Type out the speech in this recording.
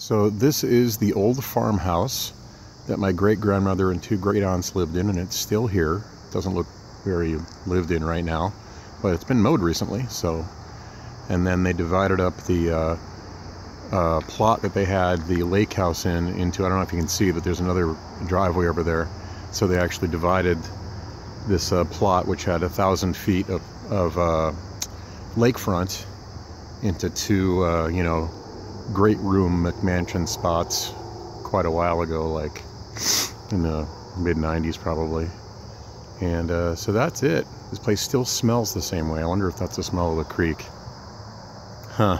So this is the old farmhouse that my great grandmother and two great aunts lived in, and it's still here. Doesn't look very lived in right now, but it's been mowed recently. So, and then they divided up the uh, uh, plot that they had the lake house in into. I don't know if you can see, but there's another driveway over there. So they actually divided this uh, plot, which had a thousand feet of, of uh, lakefront, into two, uh, you know, great room McMansion spots quite a while ago, like in the mid 90s probably. And uh, so that's it. This place still smells the same way. I wonder if that's the smell of the creek. Huh.